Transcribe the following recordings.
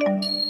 Thank you.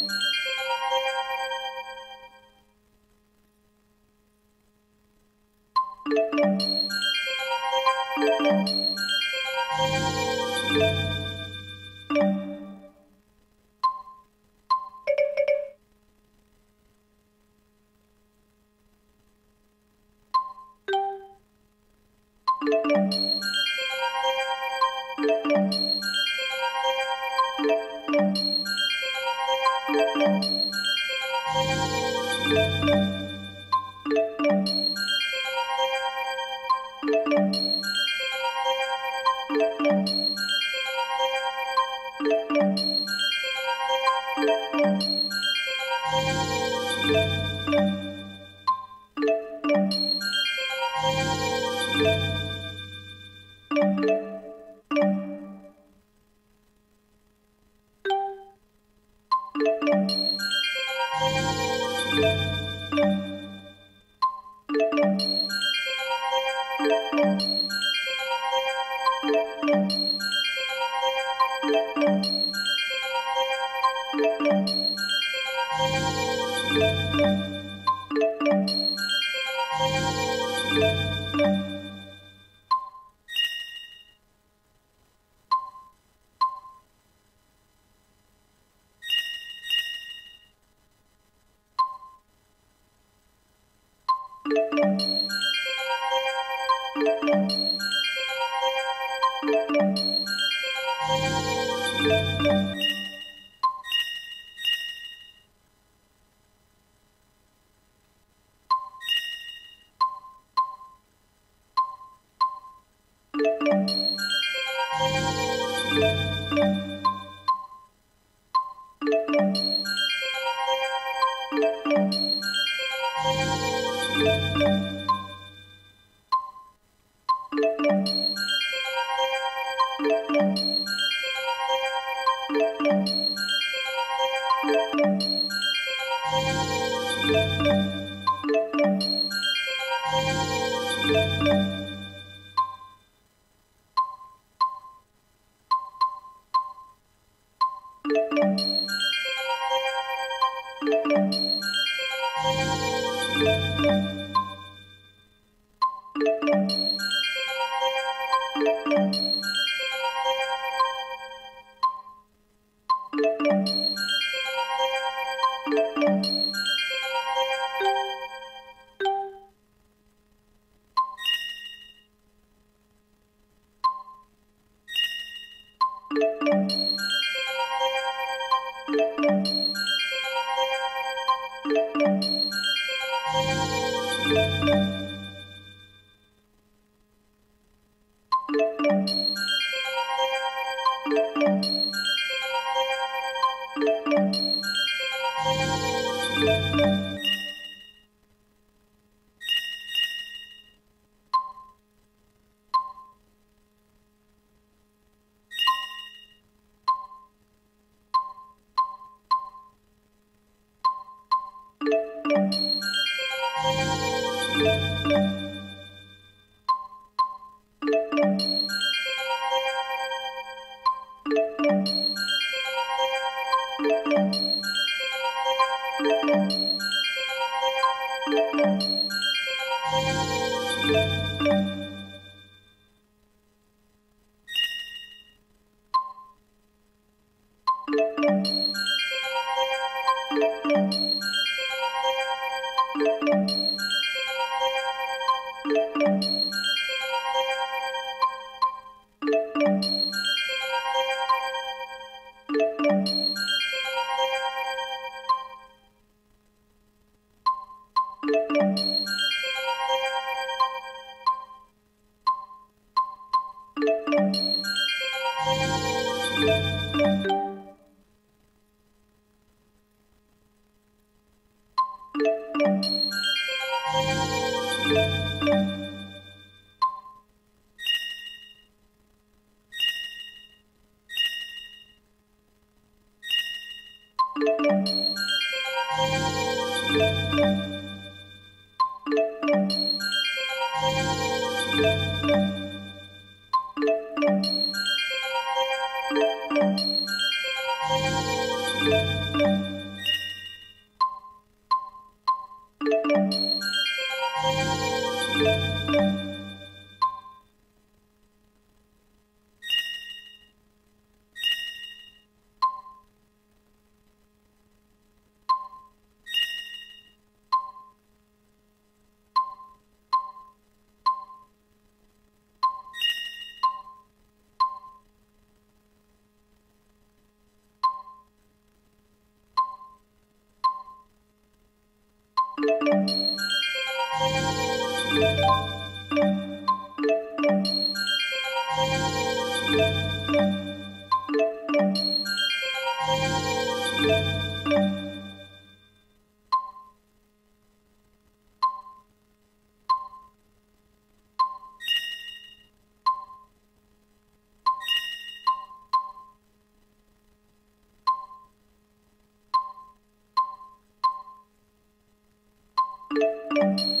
Música Música Thank you.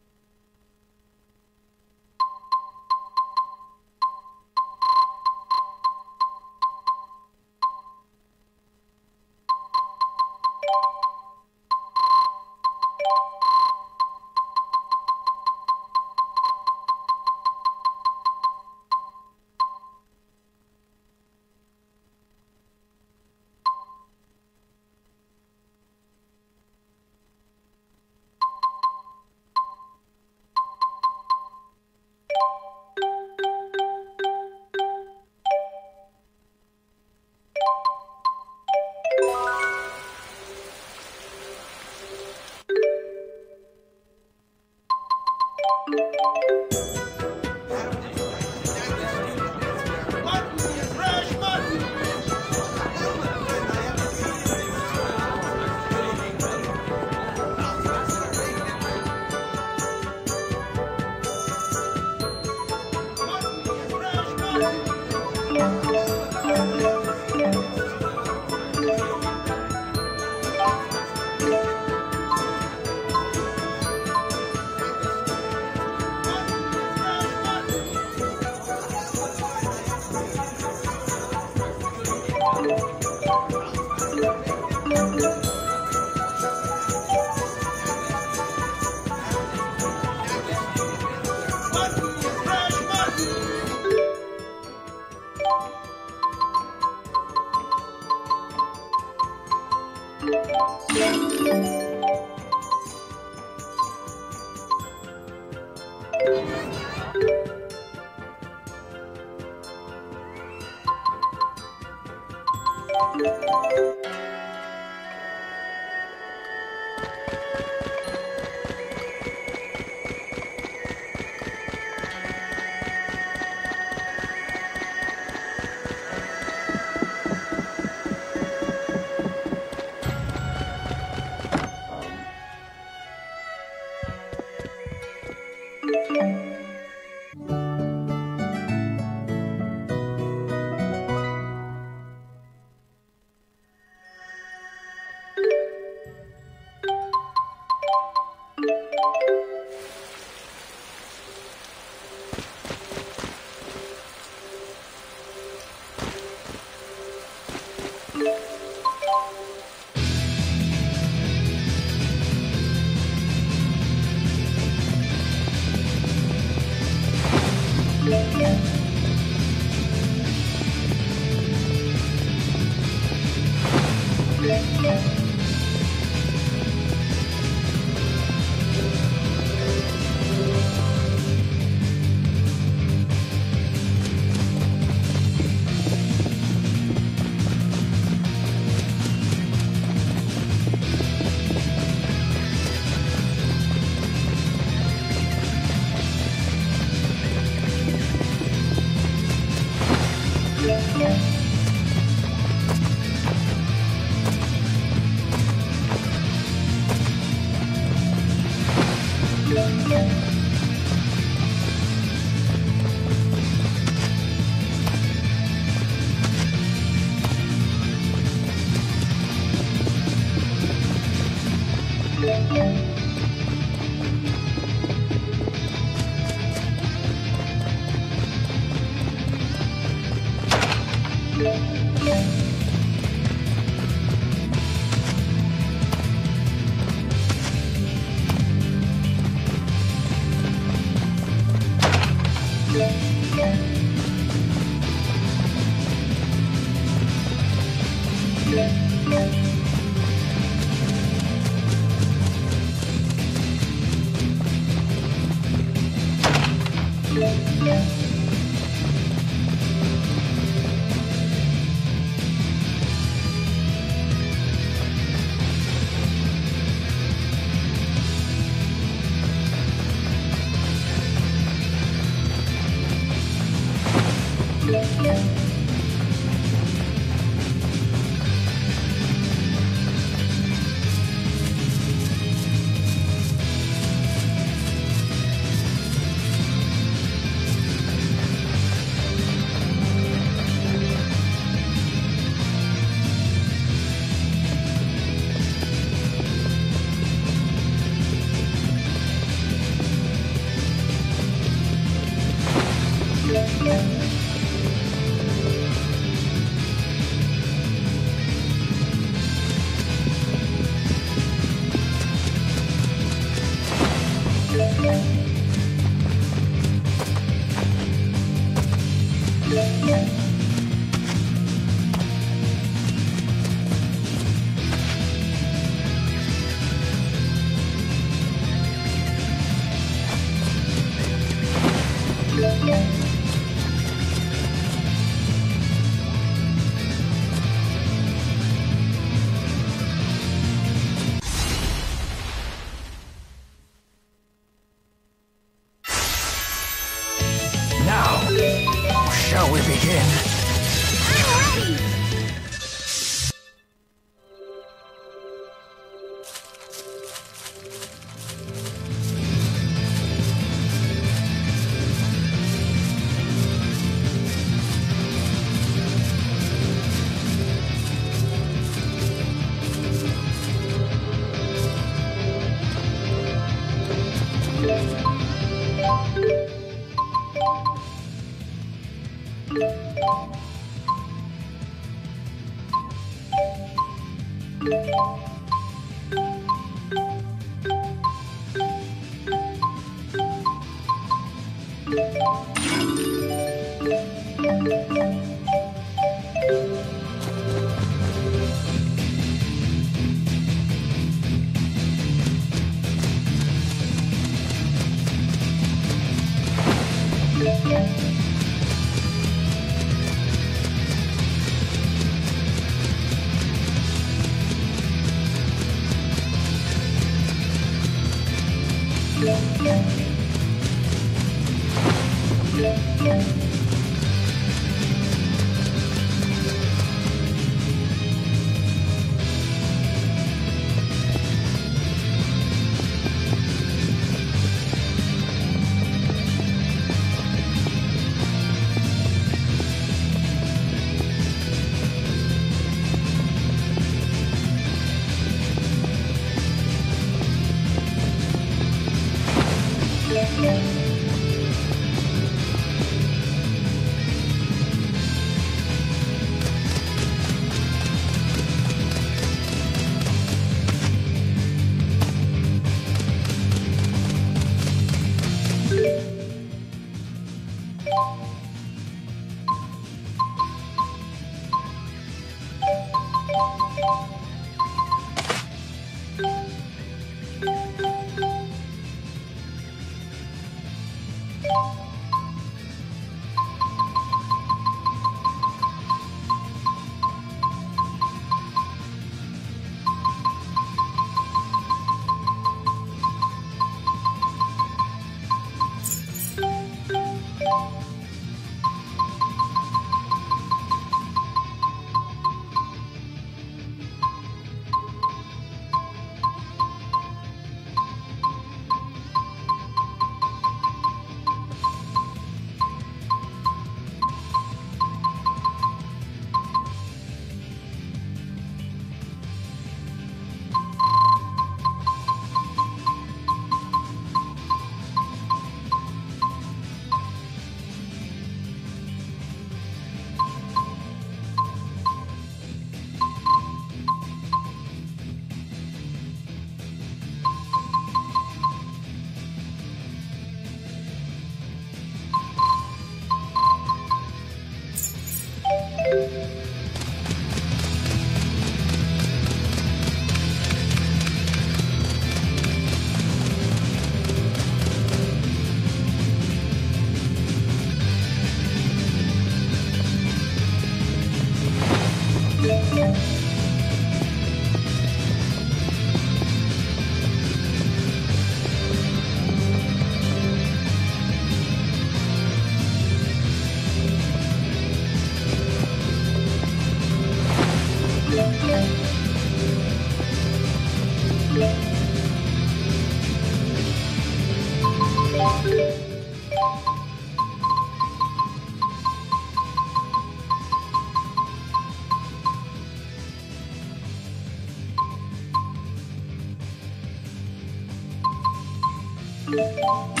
We'll.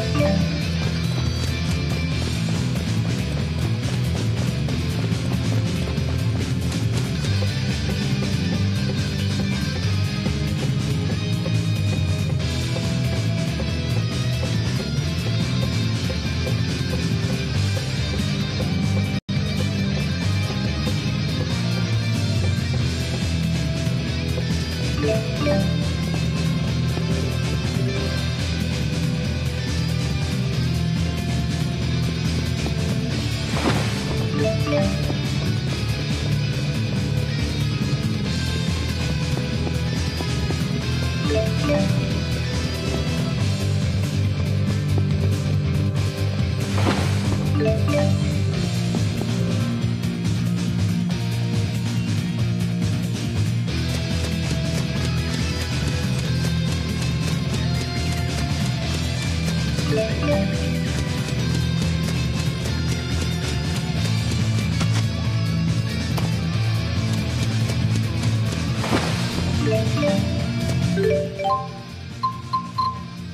Thank you.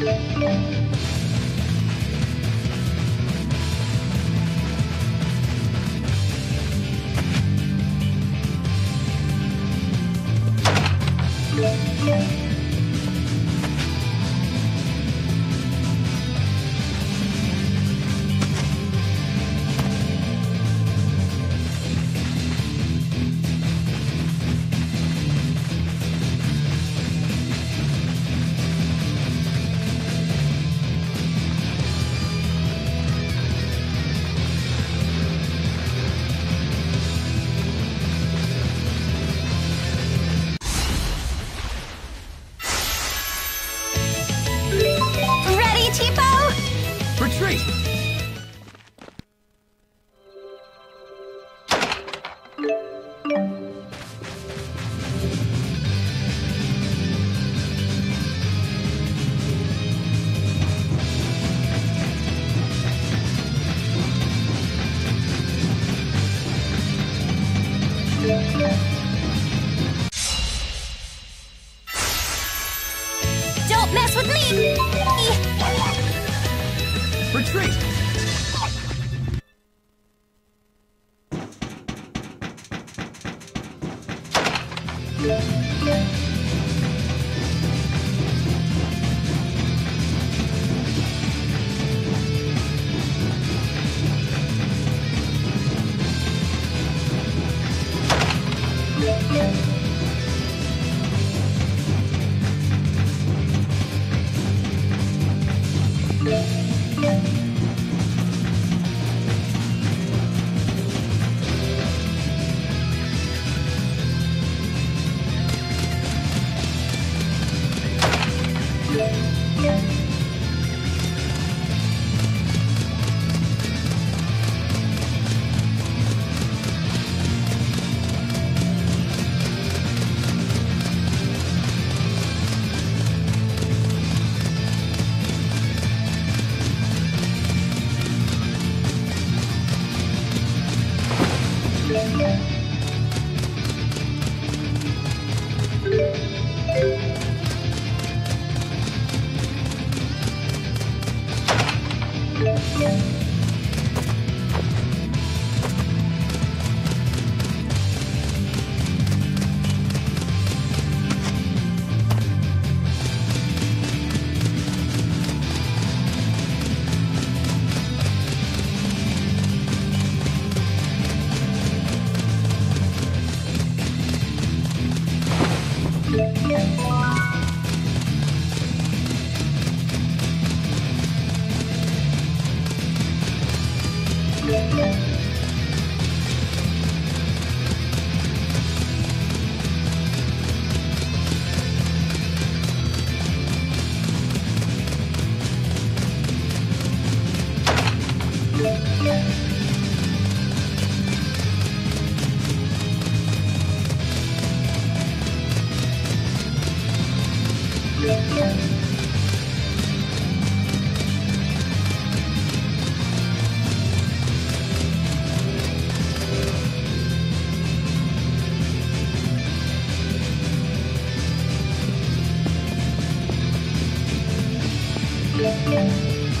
Thank you. Retreat! thank you. you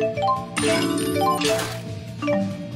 Thank you.